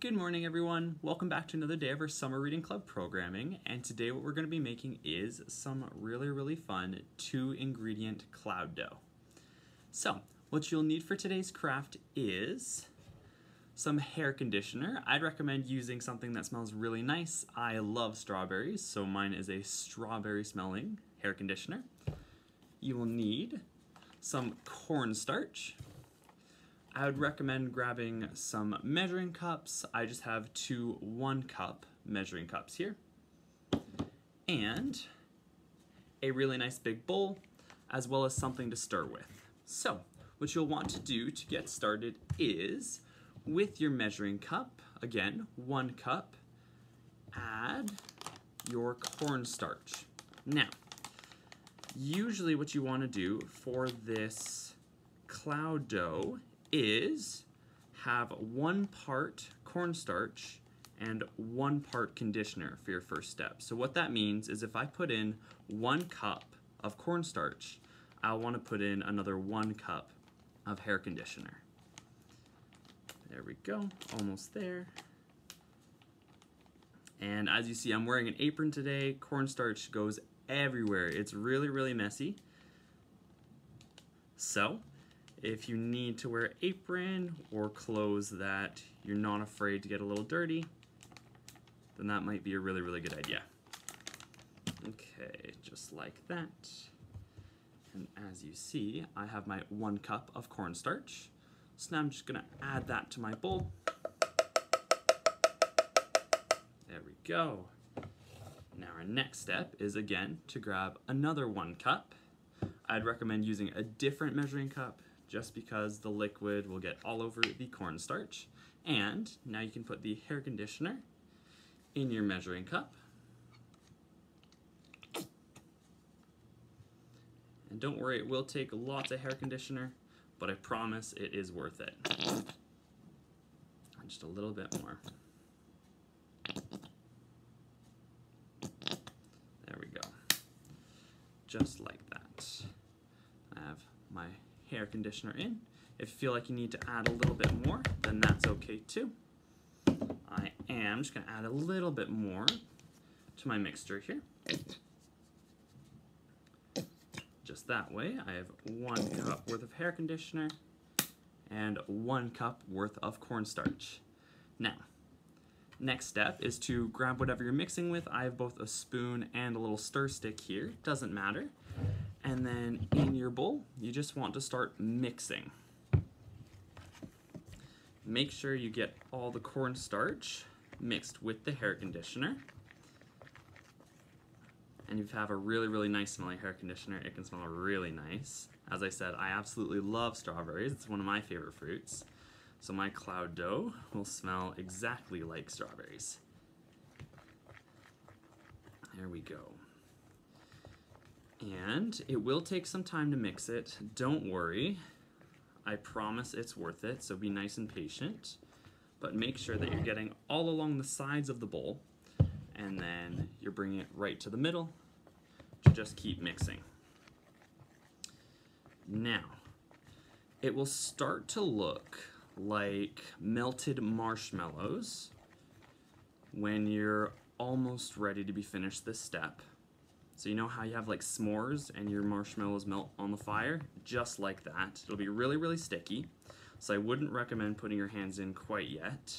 Good morning, everyone. Welcome back to another day of our Summer Reading Club programming. And today, what we're going to be making is some really, really fun two ingredient cloud dough. So, what you'll need for today's craft is some hair conditioner. I'd recommend using something that smells really nice. I love strawberries, so mine is a strawberry smelling hair conditioner. You will need some cornstarch, I would recommend grabbing some measuring cups. I just have two one cup measuring cups here. And a really nice big bowl, as well as something to stir with. So, what you'll want to do to get started is, with your measuring cup, again, one cup, add your cornstarch. Now, usually what you want to do for this cloud dough is have one part cornstarch and one part conditioner for your first step. So what that means is if I put in one cup of cornstarch, I'll want to put in another one cup of hair conditioner. There we go, almost there. And as you see, I'm wearing an apron today. Cornstarch goes everywhere. It's really, really messy. So if you need to wear apron or clothes that you're not afraid to get a little dirty, then that might be a really, really good idea. Okay, just like that. And as you see, I have my one cup of cornstarch. So now I'm just gonna add that to my bowl. There we go. Now our next step is again to grab another one cup. I'd recommend using a different measuring cup just because the liquid will get all over the cornstarch. And now you can put the hair conditioner in your measuring cup. And don't worry, it will take lots of hair conditioner, but I promise it is worth it. Just a little bit more. There we go. Just like that. I have my hair conditioner in. If you feel like you need to add a little bit more, then that's okay too. I am just going to add a little bit more to my mixture here. Just that way, I have one cup worth of hair conditioner and one cup worth of cornstarch. Now, next step is to grab whatever you're mixing with. I have both a spoon and a little stir stick here, doesn't matter. And then in your bowl, you just want to start mixing. Make sure you get all the cornstarch mixed with the hair conditioner. And you have a really, really nice smelling hair conditioner. It can smell really nice. As I said, I absolutely love strawberries. It's one of my favorite fruits. So my cloud dough will smell exactly like strawberries. There we go. And it will take some time to mix it. Don't worry. I promise it's worth it, so be nice and patient. But make sure that you're getting all along the sides of the bowl, and then you're bringing it right to the middle to just keep mixing. Now, it will start to look like melted marshmallows when you're almost ready to be finished this step. So you know how you have like s'mores and your marshmallows melt on the fire? Just like that. It'll be really, really sticky. So I wouldn't recommend putting your hands in quite yet.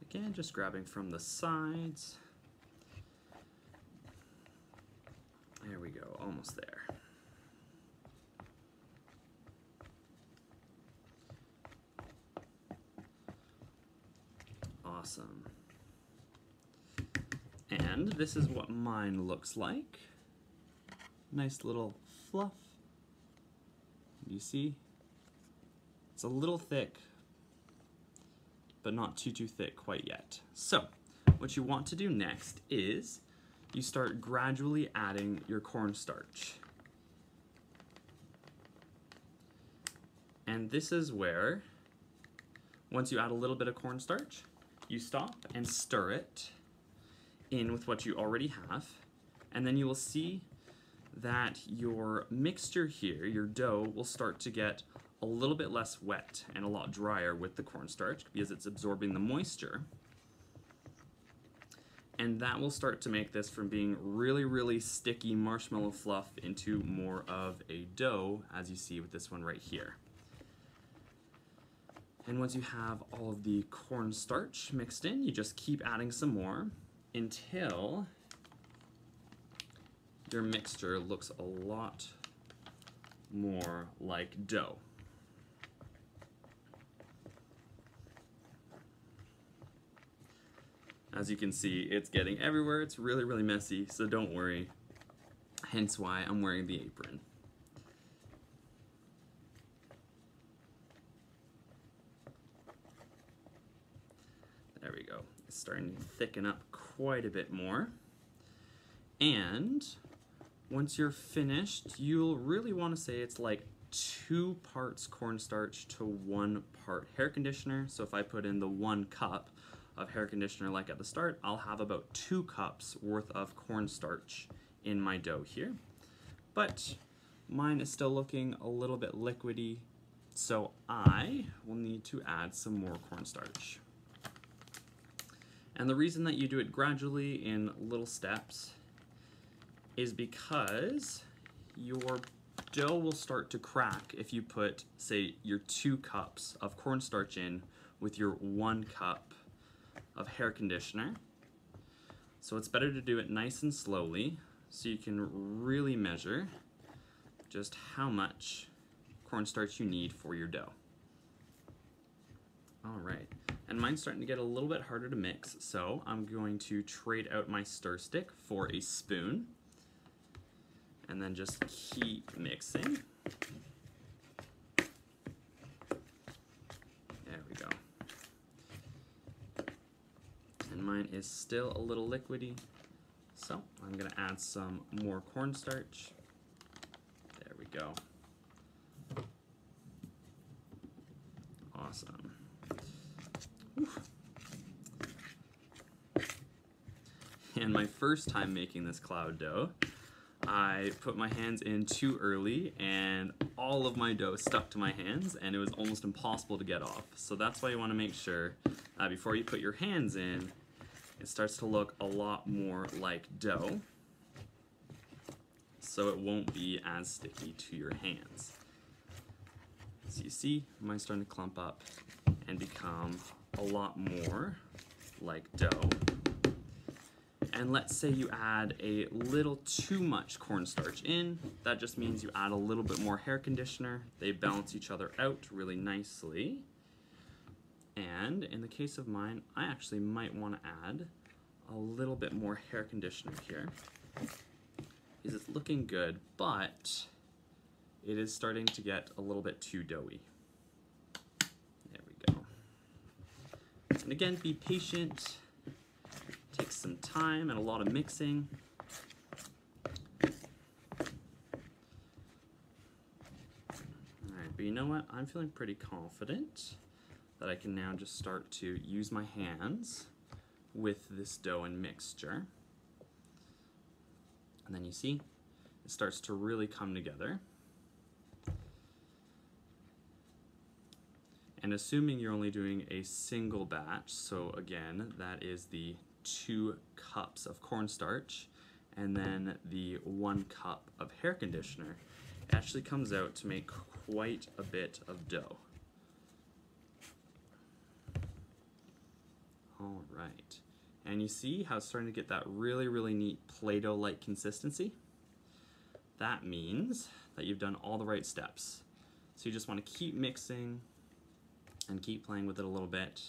Again, just grabbing from the sides. There we go, almost there. Awesome. And this is what mine looks like. Nice little fluff. You see? It's a little thick, but not too, too thick quite yet. So, what you want to do next is you start gradually adding your cornstarch. And this is where, once you add a little bit of cornstarch, you stop and stir it in with what you already have, and then you will see that your mixture here, your dough, will start to get a little bit less wet and a lot drier with the cornstarch because it's absorbing the moisture. And that will start to make this from being really, really sticky marshmallow fluff into more of a dough, as you see with this one right here. And once you have all of the cornstarch mixed in, you just keep adding some more until your mixture looks a lot more like dough. As you can see, it's getting everywhere. It's really, really messy, so don't worry. Hence why I'm wearing the apron. There we go. It's starting to thicken up quite a bit more. And once you're finished, you'll really want to say it's like two parts cornstarch to one part hair conditioner. So if I put in the one cup of hair conditioner like at the start, I'll have about two cups worth of cornstarch in my dough here. But mine is still looking a little bit liquidy, so I will need to add some more cornstarch. And the reason that you do it gradually in little steps is because your dough will start to crack if you put, say, your two cups of cornstarch in with your one cup of hair conditioner. So it's better to do it nice and slowly so you can really measure just how much cornstarch you need for your dough. All right, and mine's starting to get a little bit harder to mix, so I'm going to trade out my stir stick for a spoon and then just keep mixing. There we go. And mine is still a little liquidy, so I'm gonna add some more cornstarch. There we go. Awesome. And my first time making this cloud dough, I put my hands in too early and all of my dough stuck to my hands and it was almost impossible to get off. So that's why you want to make sure uh, before you put your hands in, it starts to look a lot more like dough so it won't be as sticky to your hands. So you see, mine's starting to clump up and become a lot more like dough. And let's say you add a little too much cornstarch in. That just means you add a little bit more hair conditioner. They balance each other out really nicely. And in the case of mine, I actually might want to add a little bit more hair conditioner here. Because it's looking good, but it is starting to get a little bit too doughy. There we go. And again, be patient. Takes some time and a lot of mixing. Alright, but you know what? I'm feeling pretty confident that I can now just start to use my hands with this dough and mixture. And then you see, it starts to really come together. And assuming you're only doing a single batch, so again, that is the two cups of cornstarch and then the one cup of hair conditioner, it actually comes out to make quite a bit of dough. All right. And you see how it's starting to get that really, really neat Play-Doh-like consistency? That means that you've done all the right steps. So you just want to keep mixing and keep playing with it a little bit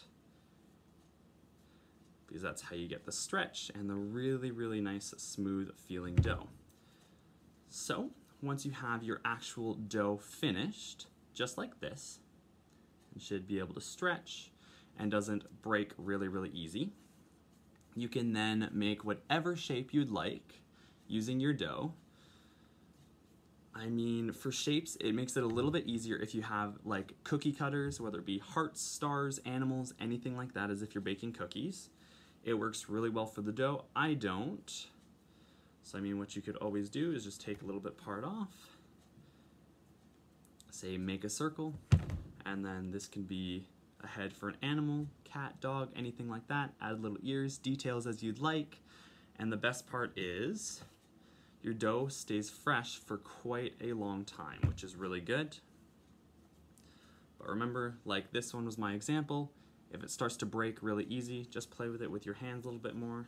because that's how you get the stretch and the really, really nice, smooth feeling dough. So once you have your actual dough finished, just like this, you should be able to stretch and doesn't break really, really easy. You can then make whatever shape you'd like using your dough. I mean, for shapes, it makes it a little bit easier if you have like cookie cutters, whether it be hearts, stars, animals, anything like that as if you're baking cookies. It works really well for the dough. I don't. So I mean, what you could always do is just take a little bit part off say make a circle, and then this can be a head for an animal, cat, dog, anything like that. Add little ears, details as you'd like. And the best part is your dough stays fresh for quite a long time, which is really good. But remember, like this one was my example, if it starts to break really easy, just play with it with your hands a little bit more.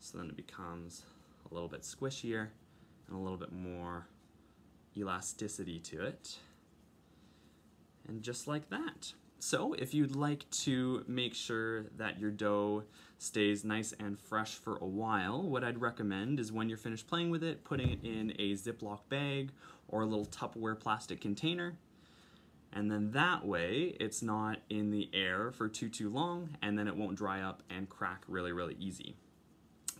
So then it becomes a little bit squishier and a little bit more elasticity to it. And just like that. So if you'd like to make sure that your dough stays nice and fresh for a while, what I'd recommend is when you're finished playing with it, putting it in a Ziploc bag or a little Tupperware plastic container. And then that way, it's not in the air for too, too long, and then it won't dry up and crack really, really easy.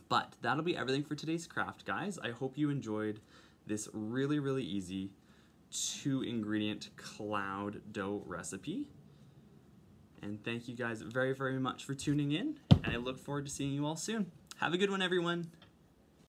But that'll be everything for today's craft, guys. I hope you enjoyed this really, really easy two ingredient cloud dough recipe. And thank you guys very, very much for tuning in, and I look forward to seeing you all soon. Have a good one, everyone.